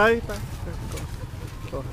Tá aí, tá. É, Corre.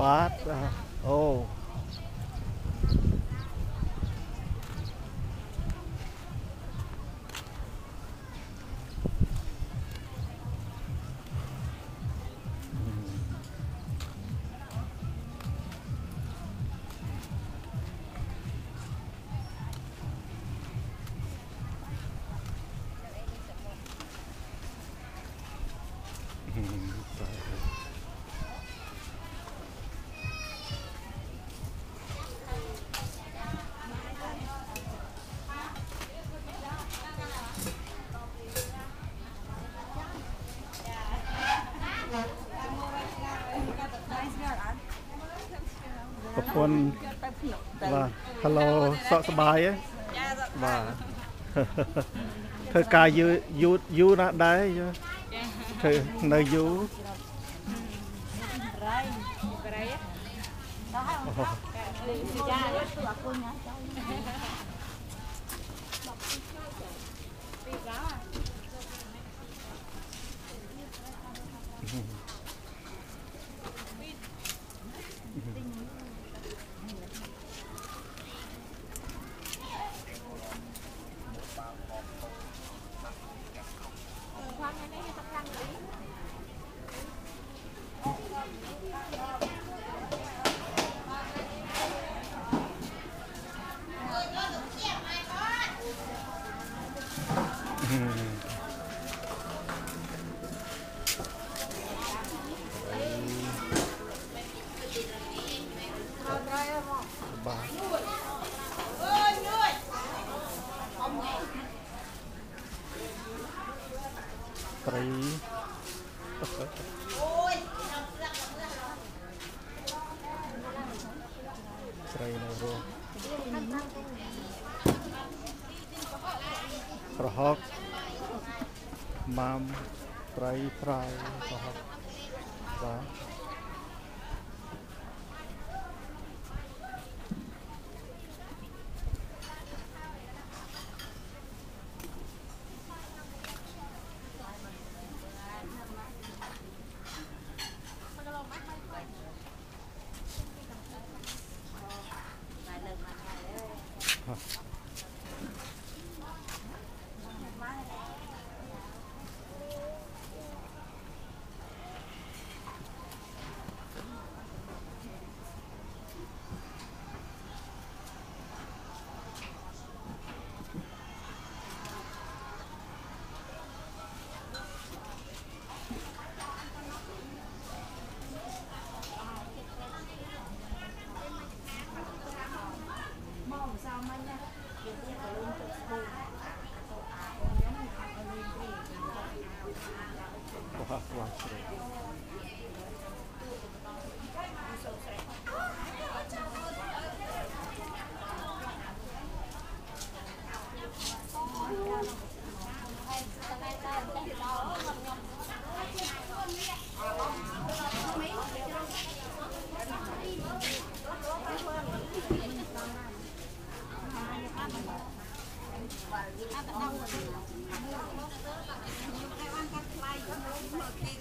bata oh. ប្រពន្ធបាទ Hello សុខសប្បាយទេបាទធ្វើការយូរយូរយូរណាស់ដែរយល់ធ្វើនៅយូររៃរៃដល់ហើយចាទៅអគុញណាចា Terima kasih na bro. ប្រហុកម៉ាំត្រីប្រៃប្រហុកបាទ មកទៅឡើងញៀវហើយបានកាត់ថ្លៃមកទី